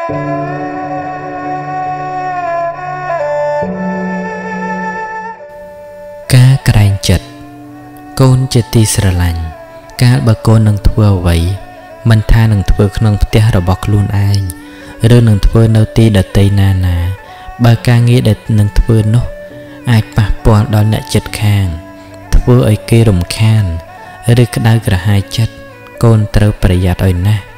ការក្រែងចិត្តកូនជាទីស្រឡាញ់កាលបើកូននឹងធ្វើអ្វីមិនថានឹងធ្វើក្នុងផ្ទះរបស់ខ្លួនឯងឬនឹងធ្វើនៅទីដតីណាណា បើការងារដែលនឹងធ្វើនោះ អាចប៉ះពាល់ដល់អ្នកចិត្តខាង ធ្វើឲ្យគេរំខាន ឬក្តៅក្រហាយចិត្តកូនត្រូវប្រយ័ត្នឲ្យណាស់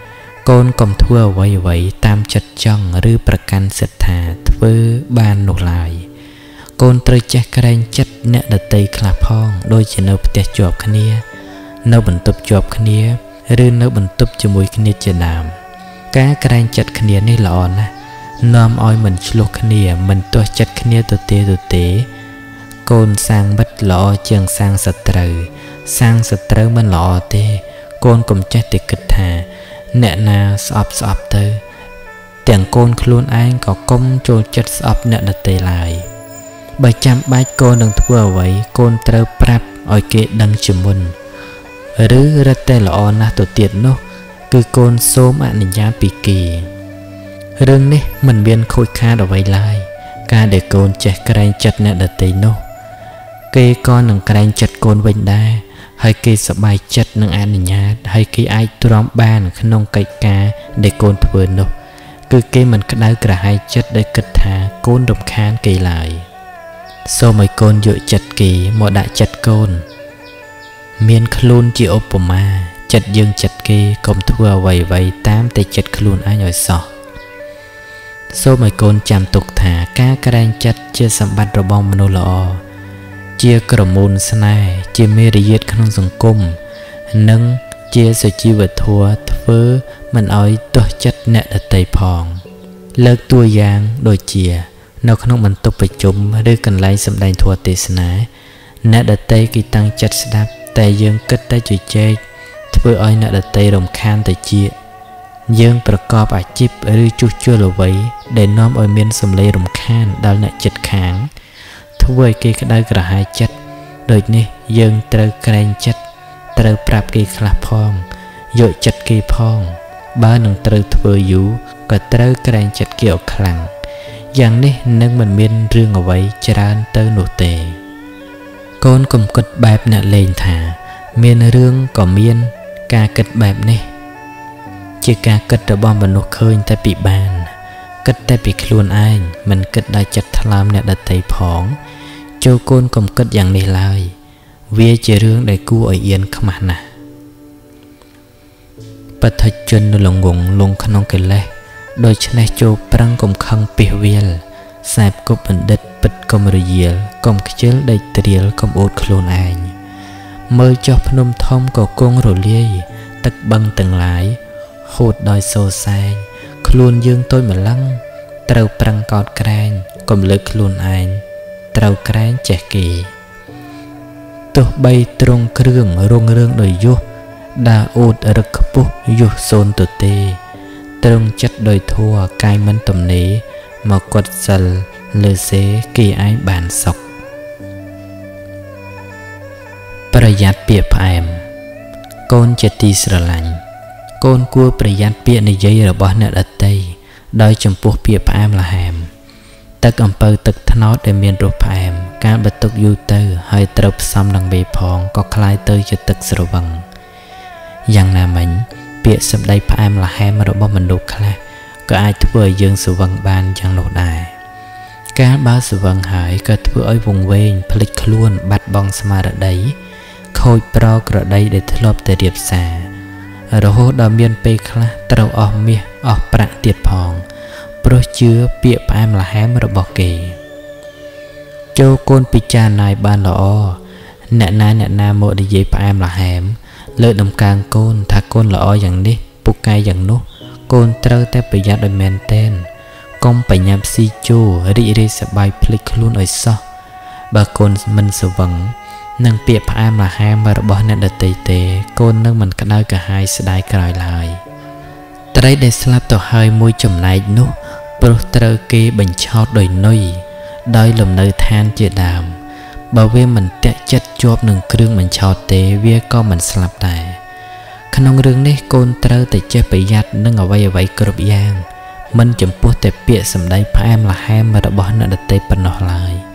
កូនកុំធ្វើអ្វីអ្វីតាមចិត្តចង់ឬប្រកាន់សិទ្ធថាធ្វើបាននោះឡើយកូនត្រូវចេះក្រែងចិត្តអ្នកដតីខ្លះផង ដូចជានៅផ្ទះជាប់គ្នា នៅបន្ទប់ជាប់គ្នា ឬនៅបន្ទប់ជាមួយគ្នាជាដើមការក្រែងចិត្តគ្នានេះល្អណាស់នាំឲ្យមិនឆ្លោះគ្នា មិនទាស់ចិត្តគ្នាទៅទេទៅទេ កូនសាងមិត្តល្អជាងសាងសត្រូវសាងសត្រូវមិនល្អទេ កូនកុំចេះតែគិតថា អ្នកណាស្អប់ស្អប់ទៅ ទាំងកូនខ្លួនឯងក៏កុំចូលចិត្តស្អប់អ្នកដទៃឡើយបើចាំបាច់កូននឹងធ្វើអ្វីកូនត្រូវប្រាប់ឲ្យគេដឹងជាមុនឬរឹតតែល្អណាស់ទៅទៀតនោះ គឺកូនសូមអនុញ្ញាតពីគេរឿងនេះមិនមានខូចខាតអ្វីឡើយការដែលកូនចេះក្រែងចិត្តអ្នកដទៃនោះ គេក៏នឹងក្រែងចិត្តកូនវិញដែរ ហើយគេសប្បាយចិត្តនឹងអនុញ្ញាត ហើយគេអាចទ្រាំបាន ក្នុងកិច្ចការដែលកូនធ្វើនោះ គឺគេមិនក្តៅក្រហាយចិត្តដែលគិតថាកូនរំខានគេឡើយសូមឲ្យកូនយកចិត្តគេមកដាក់ចិត្តកូន មានខ្លួនជាឧបមា ចិត្តយើងចិត្តគេកុំធ្វើអ្វីអ្វីតាមតែចិត្តខ្លួនឯងឲ្យសោះសូមឲ្យកូនចាំទុកថាការក្រែងចិត្តជាសម្បត្តិរបស់មនុស្សល្អ ជាក្រមូនស្នេហ៍ជាមេរយាទក្នុងសង្គមនិងជាសុជីវធម៌ធ្វើមិនឲ្យទាស់ចិត្តអ្នកដតីផង លើកតួយ៉ាងដូចជា នៅក្នុងបន្ទប់ប្រជុំឬកន្លែងសម្ដែងធម៌ទេសនា អ្នកដតីគេតាំងចិត្តស្ដាប់ តែយើងគិតតែជជែកធ្វើឲ្យអ្នកដតីរំខានទៅជាយើងប្រកបអាជីពឬជួសជុលអ្វីដែលនាំឲ្យមានសម្លេងរំខានដល់អ្នកចិត្តខាង ធ្វើឲ្យគេក្តៅក្រហាយចិត្តដូចនេះយើងត្រូវក្រែងចិត្តត្រូវប្រាប់គេខ្លះផងយកចិត្តគេផង បើនឹងត្រូវធ្វើយូរក៏ត្រូវក្រែងចិត្តគេឲ្យខ្លាំងយ៉ាងនេះនឹងមិនមានរឿងអ្វីច្រើនទៅនោះទេ កូនកំគិតបែបអ្នកលេងថា មានរឿងក៏មាន ការគិតបែបនេះ ជាការគិតរបស់មនុស្សឃើញតែពីបាន គិតតែពីខ្លួនឯងមិនគិតដល់ចិត្តថ្លើមអ្នកដតីផងចូលកូនកំគិតយ៉ាងនេះឡើយ វាជារឿងដែលគួរឲ្យអៀនខ្មាស់ណាស់បឋិជននៅលងងលងក្នុងកិលេសដូច្នេះចូលប្រឹងកំខឹងពីវាលសែបគប់បណ្ឌិតពិតកុំរយាលកុំខ្ជិលដេកត្រៀលកុំអួតខ្លួនឯងមើលចុះភ្នំធំក៏គង់រលាយទឹកបឹងទាំងឡាយហូតដោយសូសែង ខ្លួនយើងតូចម្លឹងត្រូវប្រឹងកោតក្រែងកុំលើកខ្លួនឯងត្រូវក្រែងចេះគេទោះបីត្រង់គ្រឿងរងរឿងដោយយុះដើរអួតរឹកខ្ពស់យុះសូនទៅទេត្រង់ចិត្តដោយធัวកាយមិនទំនេរមកគាត់សិលលើសេគេឯងបានសុខប្រយ័ត្នពាក្យផ្អែមកូនជាទីស្រឡាញ់កូនគួរប្រយ័ត្នពាក្យនិយាយរបស់អ្នកដតី ដោយចំពោះពាក្យផ្អែមល្ហែមទឹកអំពៅទឹកថ្នោតដែលមានរសផ្អែមកាលបើទុកយូរទៅហើយត្រូវផ្សំនឹងមេផងក៏คล้ายទៅជាទឹកស្រវឹងយ៉ាងណាមិញពាក្យសម្ដីផ្អែមល្ហែមរបស់មនុស្សខ្លះក៏អាចធ្វើឲ្យយើងស្វឹងបានយ៉ាងនោះដែរកាលបើស្វឹងហើយក៏ធ្វើឲ្យវង្វេងភ្លេចខ្លួនបាត់បង់ស្មារតីខូចប្រក្រដីដែលធ្លាប់តែរៀបសារ រហូតដល់មានពេលខ្លះត្រូវអស់មាសអស់ប្រាក់ទៀតផងព្រោះជឿពាក្យផ្អែមល្ហែមរបស់គេ ចូលកូនពិចារណាឲ្យបានល្អអ្នកណាអ្នកណាមកនិយាយផ្អែមល្ហែមលើដំកើងកូនថាកូនល្អយ៉ាងនេះពូកែយ៉ាងនោះ កូនត្រូវតែប្រយ័ត្នឲ្យមែនតែនកុំបញ្ញាប់ស៊ីជូរីករាយសប្បាយភ្លេចខ្លួនឲ្យសោះបើកូនមិនស្វឹង នឹងពាក្យផ្អែមល្ហែមរបស់អ្នកដតីទេ កូននឹងមិនក្តៅក្រហាយស្ដាយក្រោយឡើយត្រីដែលស្លាប់ទៅហើយមួយចំណែកនោះព្រោះត្រូវគេបញ្ឆោតដោយនុយដោយលំនៅឋានជាដើមបើវាមិនតាក់ចិត្តជាប់នឹងគ្រឿងបញ្ឆោតទេ វាក៏មិនស្លាប់ដែរក្នុងរឿងនេះកូនត្រូវតែចេះប្រយ័ត្ននឹងអ្វីអ្វីគ្រប់យ៉ាងមិនចំពោះតែពាក្យសម្ដីផ្អែមល្ហែមរបស់អ្នកដទៃប៉ុណ្ណោះឡើយ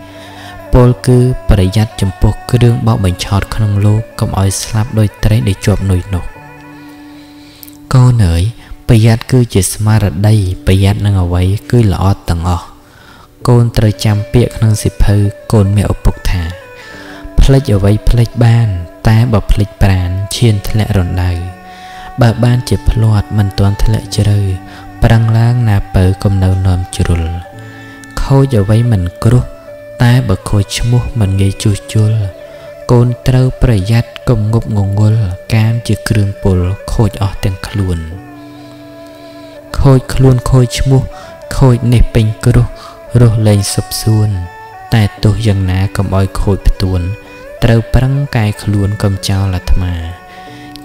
ពលគឺប្រយ័ត្នចំពោះគ្រឿងបោកបញ្ឆោតក្នុងលោកកុំឲ្យស្លាប់ដោយត្រីដែលជាប់នុយនោះកូនអើយប្រយ័ត្នគឺជាស្មារតីប្រយ័ត្ននឹងអ្វីគឺល្អទាំងអស់កូនត្រូវចាំពាក្យក្នុងសិភៅកូនមេឪពុកថាផ្លិចអ្វីផ្លិចបាន តែបើផ្លិចប្រានឈានធ្លាក់រណ្ដៅបើបានជាផ្លាត់មិនទាន់ធ្លាក់ជ្រៅប្រឹងឡើងណាពៅកុំនៅនាំជ្រុលខូចអ្វីមិនគ្រោះ តែបើខូចឈ្មោះមិនងាយជួសជុលកូនត្រូវប្រយ័ត្នកុំងប់ងងុលកាមជាគ្រឿងពុលខូចអស់ទាំងខ្លួន ខូចខ្លួនខូចឈ្មោះខូចនេះពេញគ្រោះរស់លែងសុបសួន តែទោះយ៉ាងណាកុំឲ្យខូចផ្ទួន ត្រូវប្រឹងកាយខ្លួនកុំចោលអាត្មា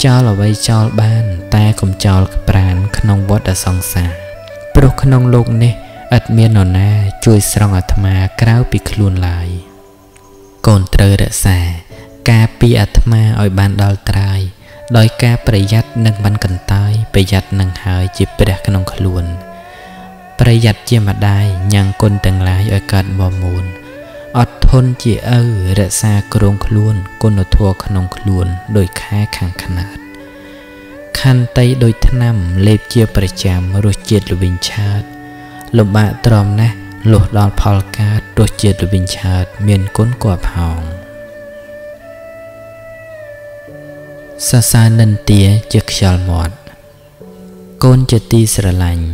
ចោលអ្វីចោលបាន តែកុំចោលប្រានក្នុងវដ្តសង្សារព្រោះក្នុងលោកនេះ ឥតមាននរណាជួយស្រង់អាត្មាក្រៅពីខ្លួនឡើយកូនត្រូវរក្សាការពីអាត្មាឲ្យបានដល់ត្រាយដោយការប្រយ័ត្ននិងមិនកន្តើយប្រយ័ត្ននឹងហើយជាព្រះក្នុងខ្លួន ប្រយ័ត្នជាម្ដាយញ៉ាំងគុណទាំងឡាយឲ្យកើតមកមូនអត់ធន់ជាឪរក្សាគ្រងខ្លួនគុណធម៌ក្នុងខ្លួនដោយខែខាងខ្នាតខន្តីដោយថ្នាំលេបជាប្រចាំរសជាតិល្វីងឆើត លំបាកទ្រាំណាស់លុះដល់ផលកើតរសជាតិល្វីងឆើតមានគុណគួរផោងសរសើរនិន្ទាជាខ្យល់មាត់កូនជាទីស្រឡាញ់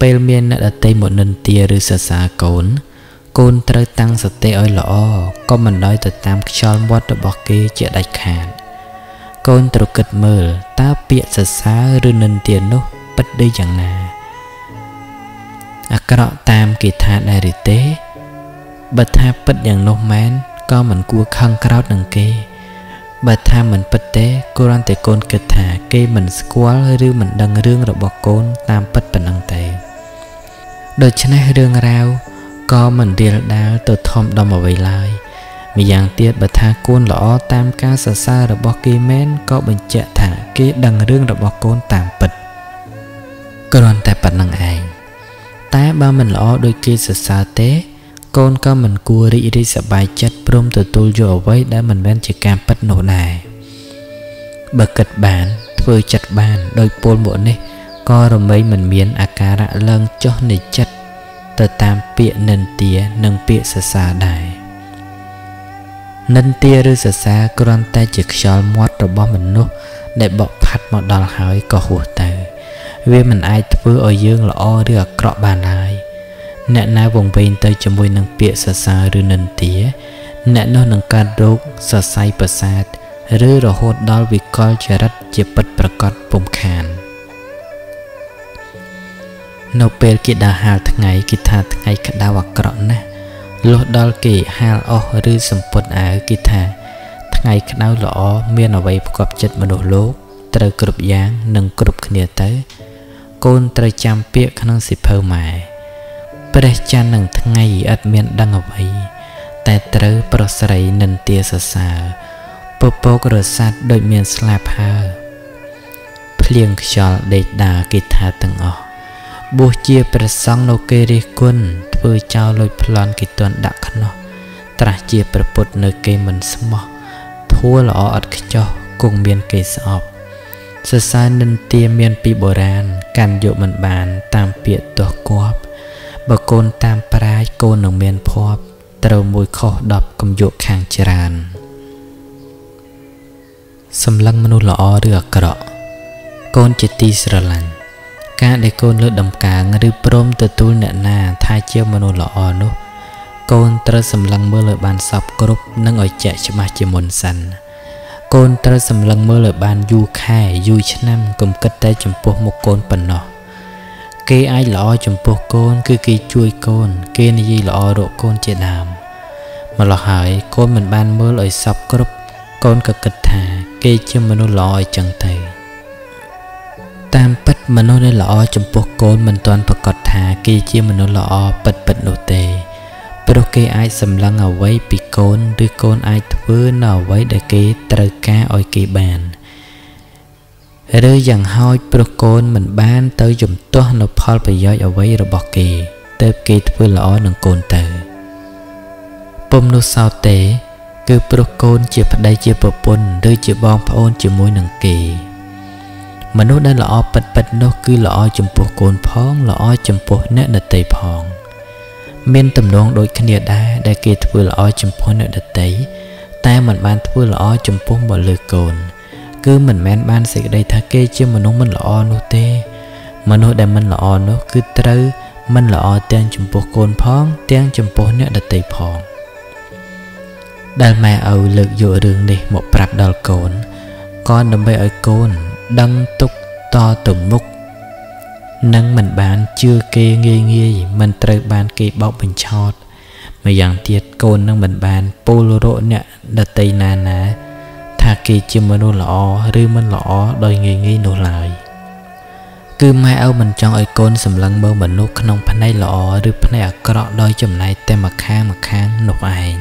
ពេលមានអ្នកដតីមកនិន្ទាឬសរសើរកូនកូនត្រូវតាំងសតិឲ្យល្អកុំមិនដោយទៅតាមខ្យល់មាត់របស់គេជាដាច់ខាតកូនត្រូវគិតមើលតើពាក្យសរសើរឬនិន្ទានោះពិតដូចយ៉ាងណា អាក្រក់តាមគេថាដែរឬទេបើថាពិតយ៉ាងនោះមែនក៏មិនគួរខឹងក្រោតនឹងគេបើថាមិនពិតទេគ្រាន់តែកូនគិតថាគេមិនស្គាល់ឬមិនដឹងរឿងរបស់កូនតាមពិតប៉ុណ្ណឹងទេដូច្នេះរឿងរ៉ាវក៏មិនរៀលដាលទៅធំដុំអ្វីឡើយម្យ៉ាងទៀតបើថាកូនល្អតាមការសរសើររបស់គេមែនក៏បញ្ជាក់ថាគេដឹងរឿងរបស់កូនតាមពិតគ្រាន់តែប៉ុណ្្នឹងឯង តែបើមិនល្អដូចគេសរសើរទេ កូនក៏មិនគួររីករាយសប្បាយចិត្តព្រមទទួលយកអ្វីដែលមិនមែនជាការពិតនោះដែរបើគិតបានធ្វើចិត្តបានដោយពលមុខនេះក៏រមែងមិនមានអាការៈឡើងចុះនៃចិត្តទៅតាមពាក្យនិន្ទានិងពាក្យសរសើរដែរនិន្ទាឬសរសើរគ្រាន់តែជាខ្យល់មាត់របស់មនុស្សដែលបក់ផាត់មកដល់ហើយក៏ហួសទៅ វាមិនអាចធ្វើឲ្យយើងល្អឬអាក្រក់បានឡើយអ្នកណាវង្វេងទៅជាមួយនឹងពាក្យសរសើរឬនិន្ទាអ្នកនោះនឹងកើតរោគសរសៃប្រសាទឬរហូតដល់វិកលចរិតជាពិតប្រកបពុំខាន នៅពេលគេដើរហាលថ្ងៃគេថាថ្ងៃក្តៅអាក្រក់ណាស់លុះដល់គេហាលអស់ឬសម្ពុតអាវគេថាថ្ងៃក្តៅល្អមានអ្វីផ្គប់ចិត្តមនុស្សលោក ត្រូវគ្រប់យ៉ាងនិងគ្រប់គ្នាទៅ កូនត្រូវចាំពាក្យក្នុងសិភៅម៉ែព្រះច័ន្ទនឹងថ្ងៃឥតមានដឹងអ្វីតែត្រូវប្រស្រីនិន្ទាសរសើរពពករស័តដូចមានស្លាប់ហើភ្លៀងខ្យល់ដេកដាគេថាទាំងអស់បួសជាព្រះសង្ឃនៅគេរិះគន់ធ្វើចោលលួចប្លន់គេទន់ដាក់ខ្នោះត្រាស់ជាប្រពុតនៅគេមិនស្មោះធัวល្អឥតខ្ចោះគង់មានគេស្អប់ សរសើរនិន្ទាមានពីបុរាណកាន់យកមិនបាន តាមពាក្យទោះគប់បើកូនតាមប្រាជ្ញកូននឹងមានភ័ព្វត្រូវមួយខុស10កំយកខាងច្រើនសម្លឹងមនុស្សល្អឬអាក្រក់កូនជាទីស្រឡាញ់ការដែលកូនលើកដំកើងឬព្រមទទួលអ្នកណា ថាជាមនុស្សល្អនោះ កូនត្រូវសម្លឹងមើលឲ្យបានសពគ្រប់និងឲ្យជាក់ច្បាស់ជាមុនសិន កូនត្រូវសម្លឹងមើលឲ្យបានយូរខែយូរឆ្នាំកុំគិតតែចំពោះមុខកូនប៉ុណ្ណោះគេអាចល្អចំពោះកូន គឺគេជួយកូន គេនិយាយល្អរកកូនជាដើមម្ល៉េះហើយកូនមិនបានមើលឲ្យសពគ្រប់កូនក៏គិតថា គេជាមនុស្សល្អអញ្ចឹងទៅតាមពិតមនុស្សដែលល្អចំពោះកូនមិនទាន់ប្រកាសថា គេជាមនុស្សល្អពិតពិតនោះទេ ព្រោះគេអាចសម្លឹងអ្វីពីកូនឬកូនអាចធ្វើនៅអ្វីដែលគេត្រូវការឲ្យគេបានឬយ៉ាងហោចព្រោះកូនមិនបានទៅជំទាស់នៅផលប្រយោជន៍អ្វីរបស់គេទើបគេធ្វើល្អនឹងកូនទៅពុំនោះសោតទេ គឺព្រោះកូនជាប្តីជាប្រពន្ធឬជាបងប្អូនជាមួយនឹងគេមនុស្សដែលល្អពិតពិតនោះគឺល្អចំពោះកូនផងល្អចំពោះអ្នកដតីផង មានទំនងដូចគ្នាដែរដែលគេធ្វើល្អចំពោះអ្នកដតីតែមិនបានធ្វើល្អចំពោះមកលើកូន គឺមិនមែនបានសេចក្តីថាគេជាមនុស្សមិនល្អនោះទេ មនុស្សដែលមិនល្អនោះគឺត្រូវមិនល្អទាំងចំពោះកូនផង ទាំងចំពោះអ្នកដតីផងដែលម៉ែឪលើកយករឿងនេះមកប្រាប់ដល់កូន ក៏ដើម្បីឲ្យកូនដឹងទុកតទៅមុខ នឹងមិនបានជឿគេងាយងាយមិនត្រូវបានគេបោកបញ្ឆោតម្យ៉ាងទៀតកូននឹងមិនបានពោលរកអ្នកដតីណាណា ថាគេជាមនុស្សល្អឬមិនល្អដោយងាយងាយនោះឡើយគឺម៉ែឪមិនចង់ឲ្យកូនសម្លឹងមើលមនុស្សក្នុងផ្នែកល្អឬផ្នែកអាក្រក់ដោយចំណែកតែម្ខាងម្ខាងនោះឯង